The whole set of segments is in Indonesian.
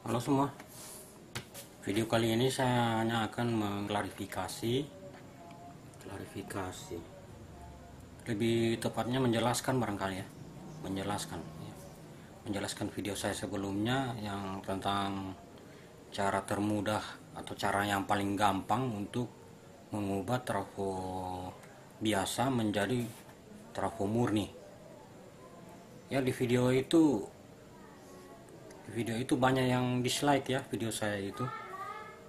Halo semua. Video kali ini saya hanya akan mengklarifikasi. Klarifikasi. Lebih tepatnya menjelaskan barangkali ya. Menjelaskan ya. Menjelaskan video saya sebelumnya Yang tentang Cara termudah Atau cara yang paling gampang Untuk mengubah trafo Biasa menjadi Trafo murni. Ya di video itu video itu banyak yang dislike ya video saya itu.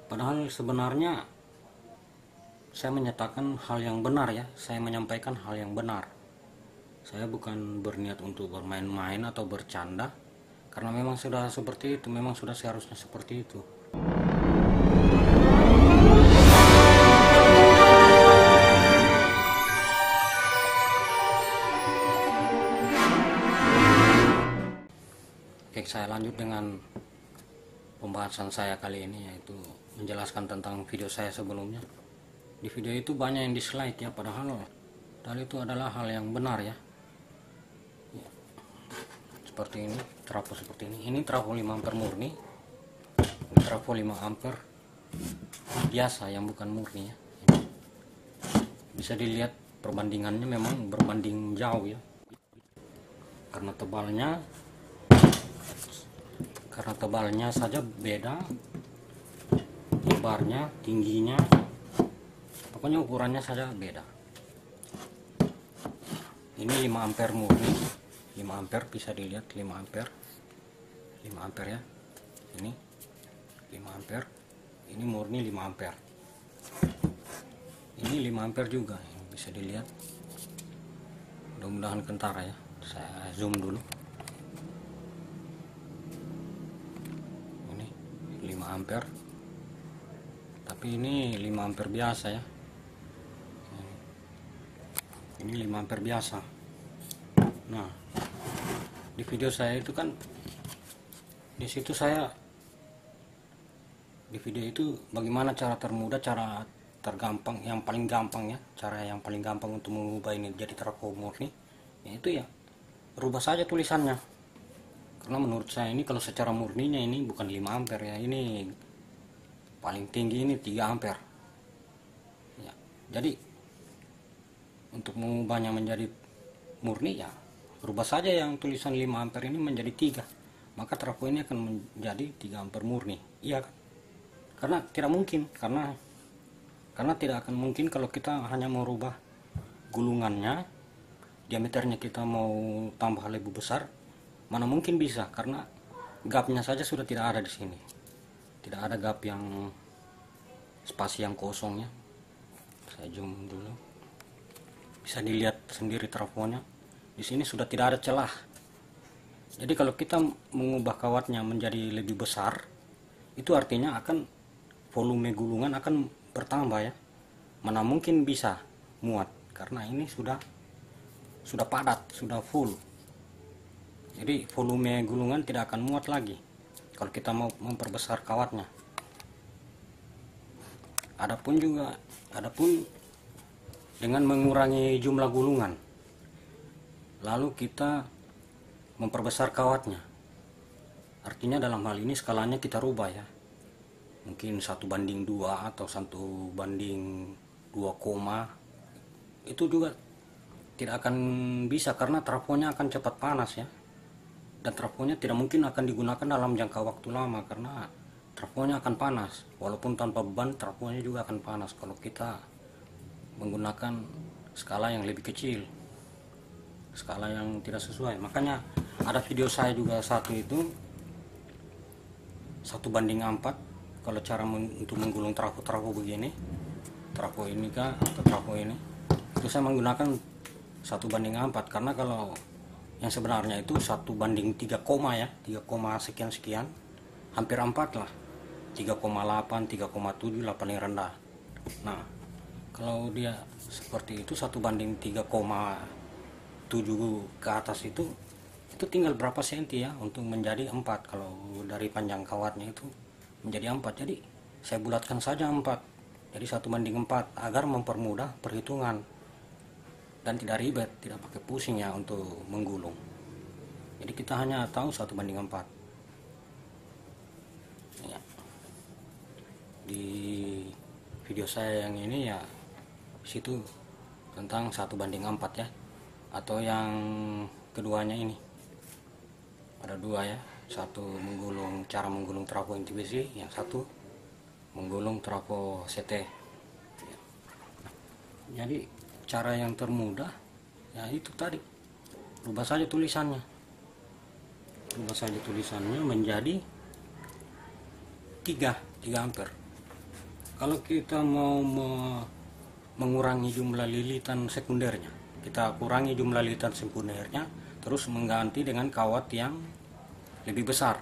Padahal sebenarnya saya menyatakan hal yang benar ya saya menyampaikan hal yang benar. Saya bukan berniat untuk bermain-main atau bercanda karena memang sudah seperti itu memang sudah seharusnya seperti itu lanjut dengan pembahasan saya kali ini yaitu menjelaskan tentang video saya sebelumnya. Di video itu banyak yang dislike ya, padahal padahal itu adalah hal yang benar ya. Seperti ini, trafo seperti ini. Ini trafo 5 ampere murni. Trafo 5 ampere biasa yang bukan murni ya. Bisa dilihat perbandingannya memang berbanding jauh ya. Karena tebalnya karena tebalnya saja beda lebarnya tingginya pokoknya ukurannya saja beda. Ini 5 ampere murni 5 ampere bisa dilihat 5 ampere 5 ampere ya. Ini 5 ampere ini murni 5 ampere. Ini 5 ampere juga bisa dilihat. Mudah-mudahan kentara ya saya zoom dulu 5 ampere. Tapi ini 5 ampere biasa ya. Ini 5 ampere biasa. Nah di video saya itu kan di situ saya di video itu bagaimana cara termudah cara tergampang yang paling gampang ya cara yang paling gampang untuk mengubah ini jadi murni ya itu ya rubah saja tulisannya karena menurut saya ini kalau secara murninya ini bukan 5 ampere ya ini paling tinggi ini 3 ampere. Ya, jadi untuk mengubahnya menjadi murni ya rubah saja yang tulisan 5 ampere ini menjadi 3 maka trafo ini akan menjadi 3 ampere murni. Iya kan? Karena tidak mungkin karena karena tidak akan mungkin kalau kita hanya merubah gulungannya diameternya kita mau tambah lebih besar mana mungkin bisa karena gapnya saja sudah tidak ada di sini. Tidak ada gap yang spasi yang kosongnya. Saya zoom dulu. Bisa dilihat sendiri trafonya. Di sini sudah tidak ada celah. Jadi kalau kita mengubah kawatnya menjadi lebih besar itu artinya akan volume gulungan akan bertambah ya. Mana mungkin bisa muat karena ini sudah sudah padat sudah full jadi volume gulungan tidak akan muat lagi kalau kita mau memperbesar kawatnya. Adapun juga adapun dengan mengurangi jumlah gulungan lalu kita memperbesar kawatnya. Artinya dalam hal ini skalanya kita rubah ya. Mungkin satu banding dua atau satu banding dua koma itu juga tidak akan bisa karena trafonya akan cepat panas ya dan trafonya tidak mungkin akan digunakan dalam jangka waktu lama karena trafonya akan panas. Walaupun tanpa beban trafonya juga akan panas kalau kita menggunakan skala yang lebih kecil skala yang tidak sesuai. Makanya ada video saya juga satu itu satu banding empat kalau cara untuk menggulung trafo-trafo begini trafo ini kah atau trafo ini itu saya menggunakan satu banding empat. Karena kalau yang sebenarnya itu satu banding 3 koma ya 3 koma sekian sekian hampir 4 lah. 3,8 3,7 lah paling rendah. Nah kalau dia seperti itu satu banding 3,7 ke atas itu itu tinggal berapa senti ya untuk menjadi 4 kalau dari panjang kawatnya itu menjadi 4 jadi saya bulatkan saja 4 jadi satu banding 4 agar mempermudah perhitungan dan tidak ribet, tidak pakai pusing ya untuk menggulung. Jadi kita hanya tahu satu banding empat. ya. di video saya yang ini ya situ tentang satu banding empat ya atau yang keduanya ini ada dua ya satu menggulung cara menggulung trafo intubasi yang satu menggulung trafo CT jadi cara yang termudah ya itu tadi. Rubah saja tulisannya. Rubah saja tulisannya menjadi 3 3 ampere kalau kita mau me mengurangi jumlah lilitan sekundernya kita kurangi jumlah lilitan sekundernya terus mengganti dengan kawat yang lebih besar.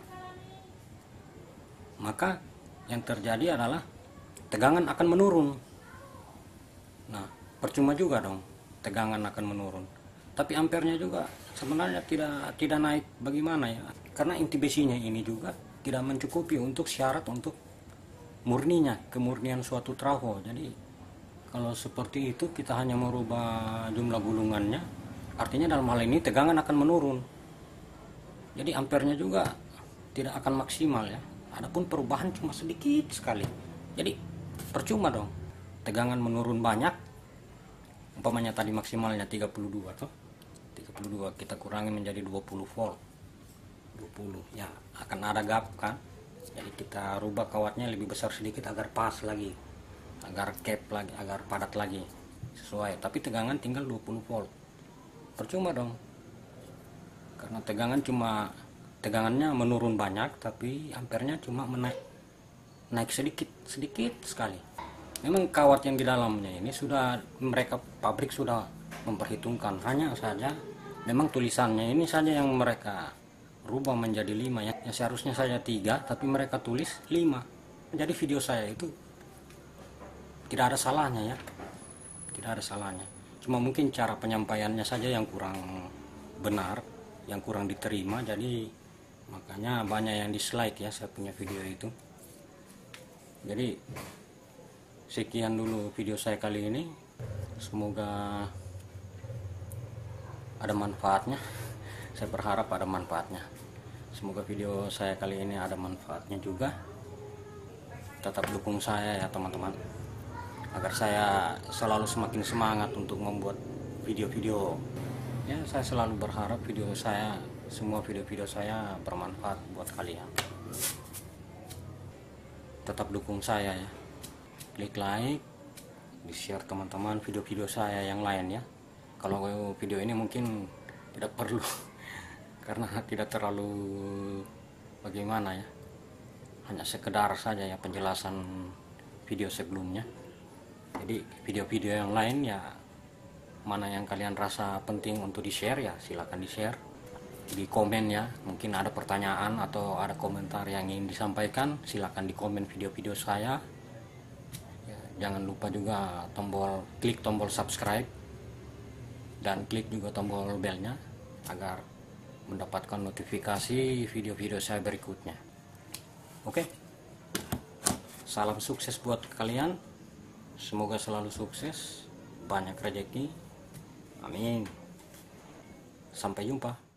Maka yang terjadi adalah tegangan akan menurun. Nah percuma juga dong tegangan akan menurun. Tapi ampernya juga sebenarnya tidak tidak naik. Bagaimana ya? Karena inti besinya ini juga tidak mencukupi untuk syarat untuk murninya kemurnian suatu trafo jadi kalau seperti itu kita hanya merubah jumlah gulungannya artinya dalam hal ini tegangan akan menurun. Jadi ampernya juga tidak akan maksimal ya. Adapun perubahan cuma sedikit sekali. Jadi percuma dong. Tegangan menurun banyak umpamanya tadi maksimalnya 32 tuh 32 kita kurangi menjadi 20 volt. 20 ya akan ada gap kan? Jadi kita rubah kawatnya lebih besar sedikit agar pas lagi agar cap lagi agar padat lagi sesuai. Tapi tegangan tinggal 20 volt. Percuma dong. Karena tegangan cuma tegangannya menurun banyak tapi ampernya cuma menaik naik sedikit sedikit sekali memang kawat yang di dalamnya ini sudah mereka pabrik sudah memperhitungkan. Hanya saja memang tulisannya ini saja yang mereka rubah menjadi lima. Ya yang seharusnya saja tiga tapi mereka tulis lima. Jadi video saya itu tidak ada salahnya ya. Tidak ada salahnya. Cuma mungkin cara penyampaiannya saja yang kurang benar yang kurang diterima. Jadi makanya banyak yang dislike ya saya punya video itu. Jadi sekian dulu video saya kali ini. Semoga ada manfaatnya. Saya berharap ada manfaatnya. Semoga video saya kali ini ada manfaatnya juga. Tetap dukung saya ya teman-teman. Agar saya selalu semakin semangat untuk membuat video-video. Ya saya selalu berharap video saya semua video-video saya bermanfaat buat kalian. Tetap dukung saya ya klik like di share teman-teman video-video saya yang lain ya. Kalau video ini mungkin tidak perlu karena tidak terlalu bagaimana ya. Hanya sekedar saja ya penjelasan video sebelumnya. Jadi video-video yang lain ya mana yang kalian rasa penting untuk di share ya silahkan di share di komen ya mungkin ada pertanyaan atau ada komentar yang ingin disampaikan silahkan di komen video-video saya jangan lupa juga tombol klik tombol subscribe dan klik juga tombol belnya agar mendapatkan notifikasi video-video saya berikutnya. Oke? Salam sukses buat kalian. Semoga selalu sukses. Banyak rezeki amin. Sampai jumpa